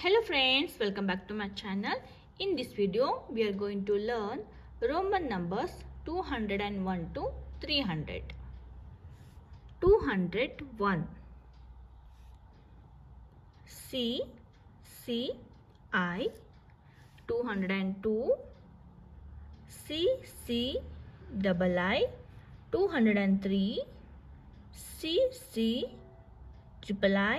hello friends welcome back to my channel in this video we are going to learn roman numbers 201 to 300 201 c c i 202 c c double i 203 c c triple i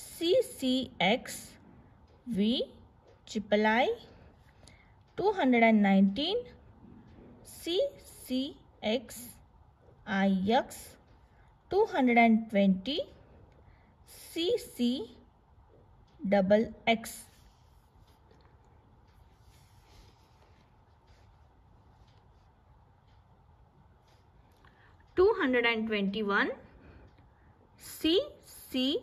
CCX V triple I 219 CCX IX 220 CC double X. Two hundred and twenty one C C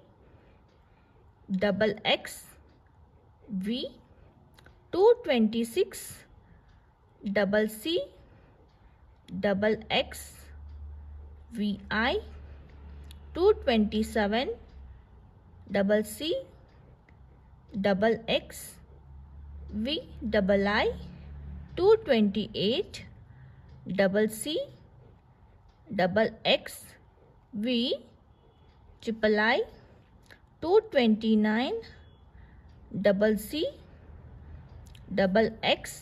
double X V 226 double C double X VI 227 double C double X V double I 228 double C double X V triple I two twenty nine double C double X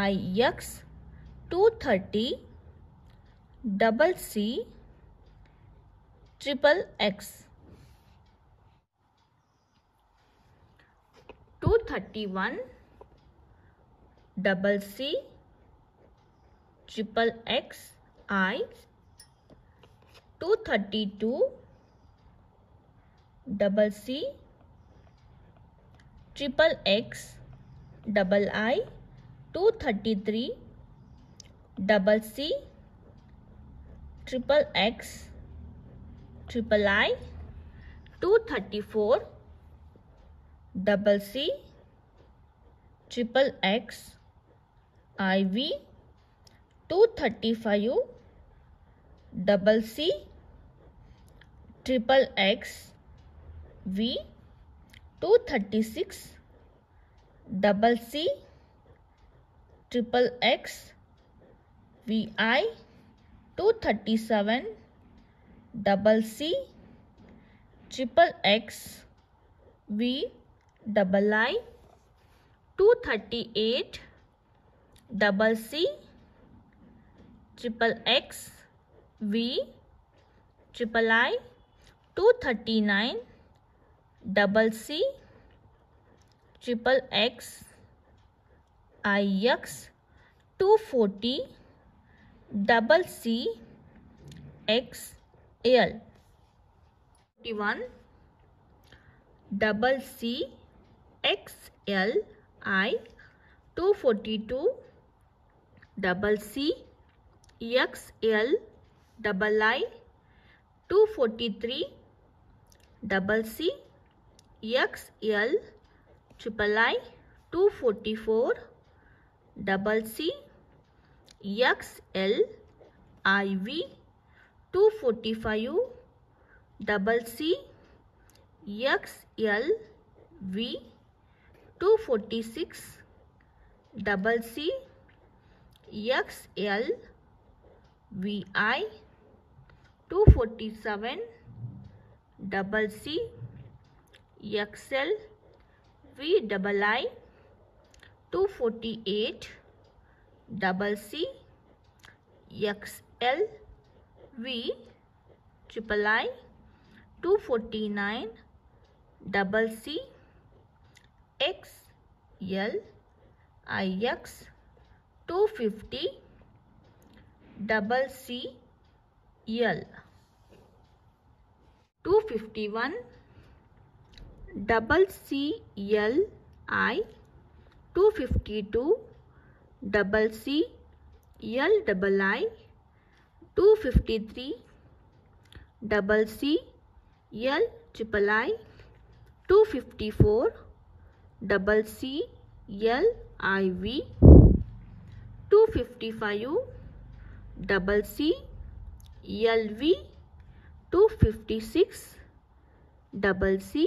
I X two thirty double C triple X two thirty one double C triple X I two thirty two double C triple X double I two thirty three double C triple X triple I two thirty four double C triple X I V two thirty five double C triple X V two thirty six double C triple X V I two thirty seven double C triple X V double I two thirty eight double C triple X V triple I two thirty nine double C triple X IX 240 double C X L 41 double C X L I 242 double C X L double I 243 double C XL triple I 244 double C XL IV 245 double C XL V 246 double C XL VI 247 double C XL V double I two forty eight double C X L V triple I two forty nine double C X L I X two fifty double C L two fifty one double C L I two fifty two double C L double I two fifty three double C L triple I two fifty four double C L I V two fifty five double C L V two fifty six double C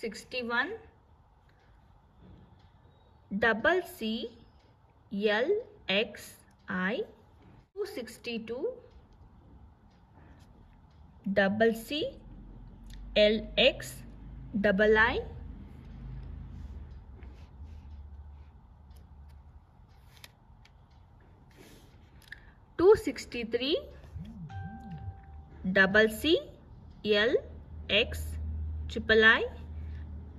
61 double C L X I 262 double C L X double I Two sixty three double C L X triple I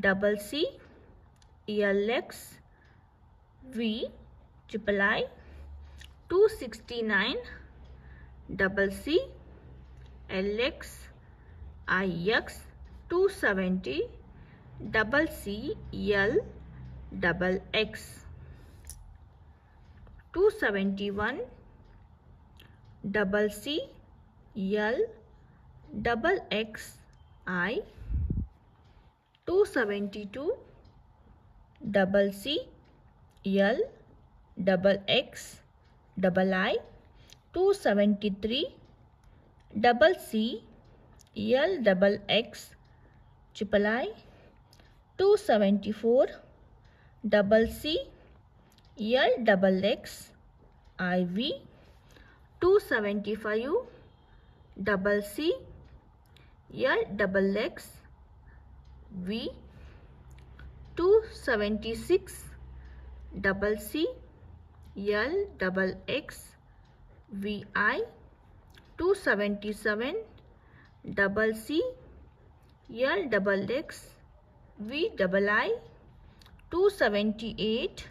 double C L X V triple I two sixty nine double C L X I X two seventy double C L double X two seventy one double C L double X I 272 double C L double X double I 273 double C L double X triple I 274 double C L double X IV 275 double C L double X V two seventy six double C L double X V I two seventy seven double C L double X V double I two seventy eight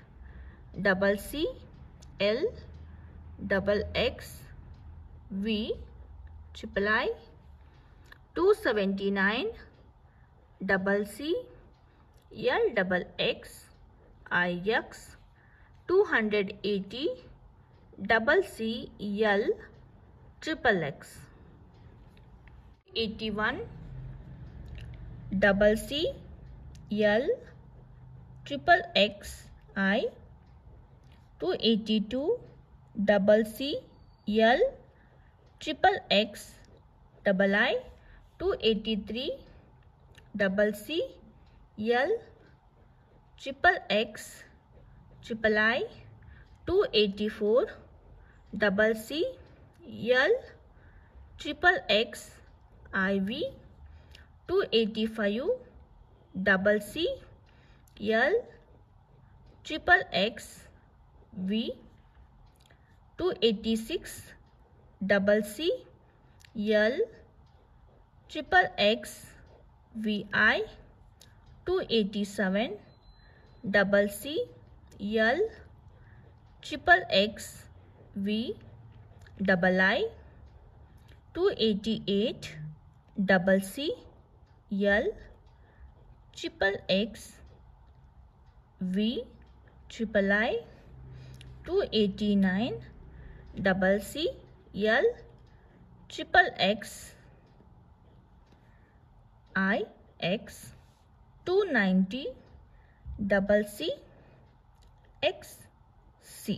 double C L double X V triple I two seventy nine double C L double X I X two hundred eighty double C L triple X eighty one double C L triple X I two eighty two double C L triple X double I two eighty three double C L triple X triple I two eighty four double C L triple X I V two eighty five double C L triple X V two eighty six double C L triple X V I two eighty seven double C L triple X V double I two eighty eight double C L triple X V triple I two eighty nine double C L triple X I X two ninety double C X C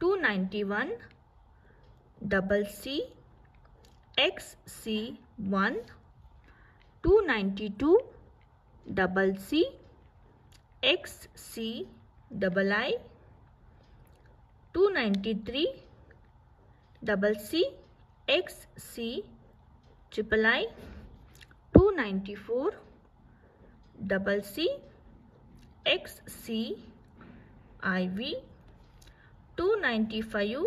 two ninety one double C X C one two ninety two double C X C double I two ninety three double C X C triple I two ninety four double C X C I V two ninety five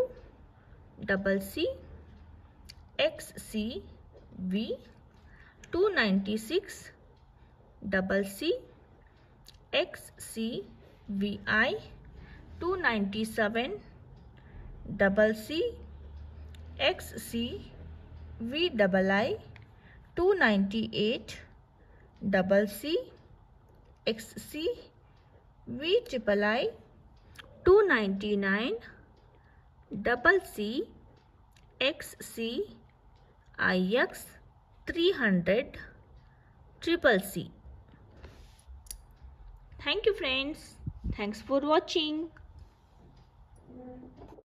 double C X C V two ninety six double C X C V I two ninety seven double C X C V double I 298 double C XC V triple I 299 double C XC IX 300 triple C. Thank you friends. Thanks for watching.